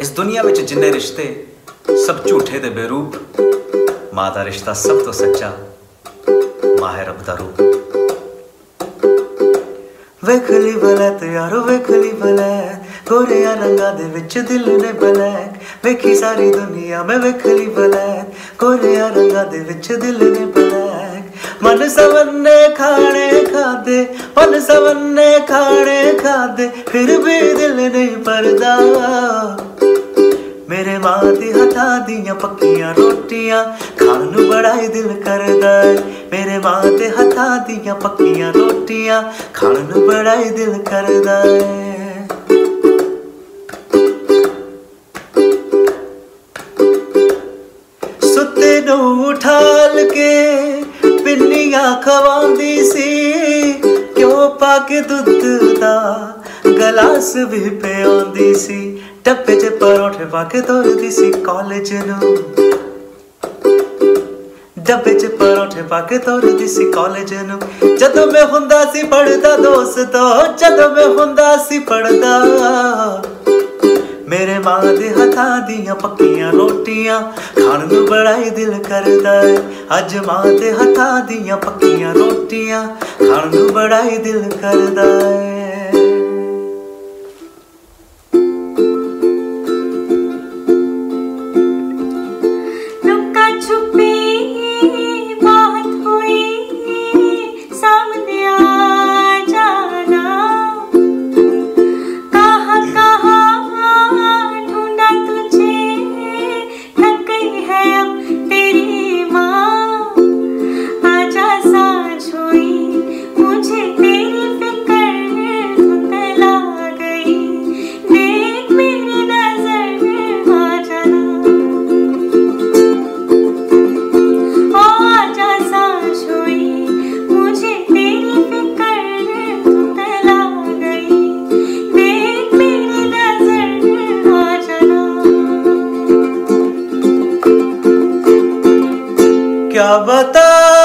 इस दुनिया में जिन्ने रिश्ते, सब झूठे दे बेरूप। माँ का रिश्ता सब तो सच्चा माँ है रब का रूप। वेखली बलै तारो वेखली बलै गोरिया रंगा दे विच दिल ने बलै वेखी सारी दुनिया में वेखली बलै गोरिया रंगा दे विच दिल ने बलै मन सवन्ने खाने खाते मन सवन्ने खाने खाते फिर भी दिल नहीं भरदा। मेरे माँ दी हथा दियाँ पक्कियाँ रोटियाँ, खानू बड़ा ही दिल करदा मेरे माँ दे हथा दियाँ पक्कियाँ रोटियाँ, खानू बड़ा ही दिल करदा सुते नु उठाल के ਪਿੰਨੀਆਂ ਖਵਾਉਂਦੀ ਸੀ। ਕਿਉਂ ਪਾ ਕੇ ਦੁੱਧ ਦਾ ਗਲਾਸ ਵੀ ਪਿਆਉਂਦੀ ਸੀ। ਡੱਬੇ 'ਚ ਪਰੌਂਠੇ ਪਾ ਕੇ ਤੋਰਦੀ ਸੀ ਕਾਲਜ ਨੂੰ। ਡੱਬੇ 'ਚ ਪਰੌਂਠੇ ਪਾ ਕੇ ਤੋਰਦੀ ਸੀ ਕਾਲਜ ਨੂੰ। ਜਦੋਂ ਮੈਂ ਹੁੰਦਾ ਸੀ ਪੜਦਾ ਦੋਸਤੋ, ਜਦੋਂ ਮੈਂ ਹੁੰਦਾ ਸੀ ਪੜਦਾ ਮੇਰੇ ਮਾਂ ਦੇ ਹੱਥਾਂ ਦੀਆਂ ਪੱਕੀਆਂ ਰੋਟੀਆਂ। ਖਾਣ ਨੂੰ ਬੜਾ ਹੀ ਦਿਲ ਕਰਦਾ ਏ। ਅੱਜ ਮਾਂ ਦੇ ਹੱਥਾਂ ਦੀਆਂ ਪੱਕੀਆਂ ਰੋਟੀਆਂ। ਖਾਣ ਨੂੰ ਬੜਾ ਹੀ ਦਿਲ ਕਰਦਾ ਏ। क्या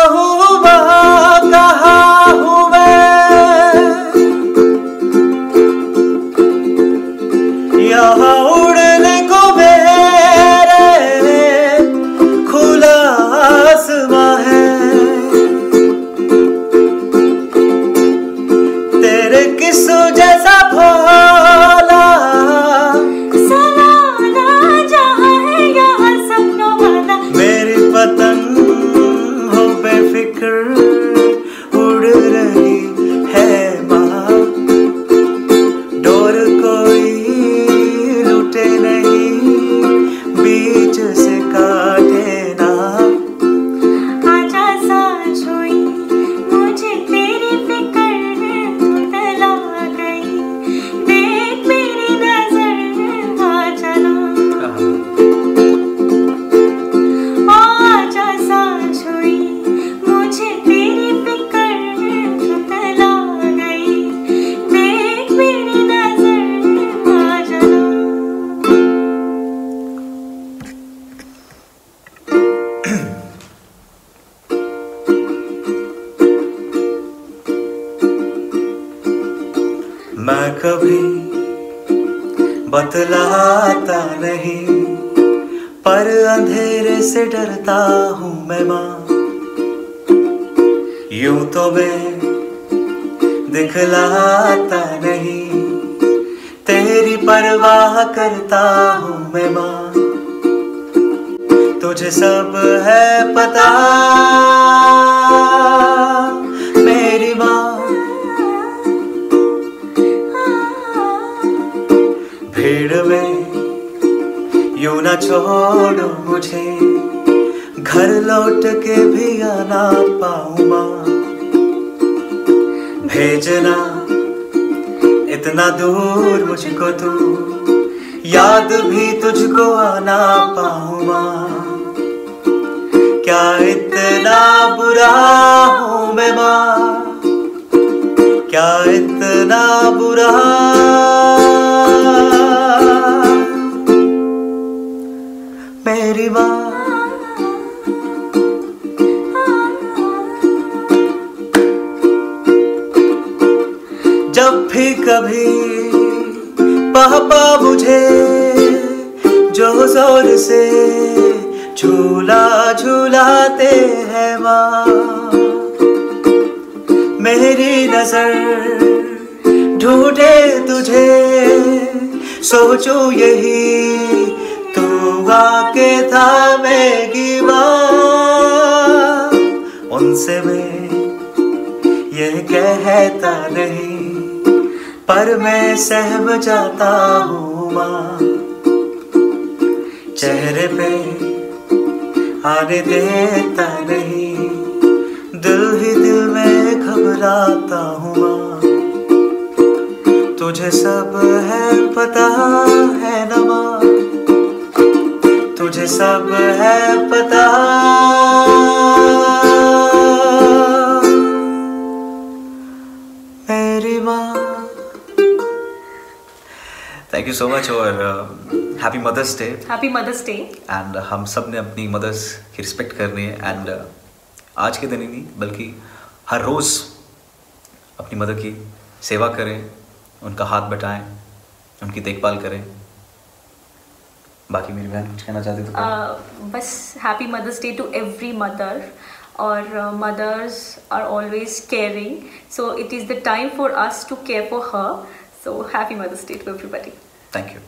मैं कभी बतलाता नहीं, पर अंधेरे से डरता हूँ मैं माँ। यूँ तो मैं दिखलाता नहीं, तेरी परवाह करता हूँ मैं माँ। तुझे सब है पता। यूँ ना छोड़ो मुझे। घर लौट के भी आना पाऊँ माँ। भेजना, इतना दूर मुझको तू। याद भी तुझको आना पाऊँ माँ। क्या इतना बुरा हूँ मैं माँ? क्या इतना बुरा जब भी कभी पापा मुझे जो ज़ोर से झूला झूलाते हैं माँ, मेरी नज़र ढूंढे तुझे, सोचो यही तू आके थामेगी माँ। उनसे मैं ये कहता नहीं। पर मैं सहम जाता हूँ माँ। चेहरे पे आने देता नहीं, दिल ही दिल में घबराता हूँ माँ। तुझे सब है पता है न माँ। तुझे सब है पता। मेरी माँ। थैंक यू सो मच और happy mother's day happy mother's day and हम सबने अपनी मदर्स की रिस्पेक्ट करनी है एंड uh, आज के दिन ही नहीं बल्कि हर रोज़ अपनी मदर की सेवा करें उनका हाथ बटाएँ उनकी देखभाल करें। बाकी मेरी बहन कुछ कहना चाहती तो कहो। बस happy mother's day to every mother और mothers are always caring so it is the time for us to care for her So happy Mother's Day to everybody. Thank you.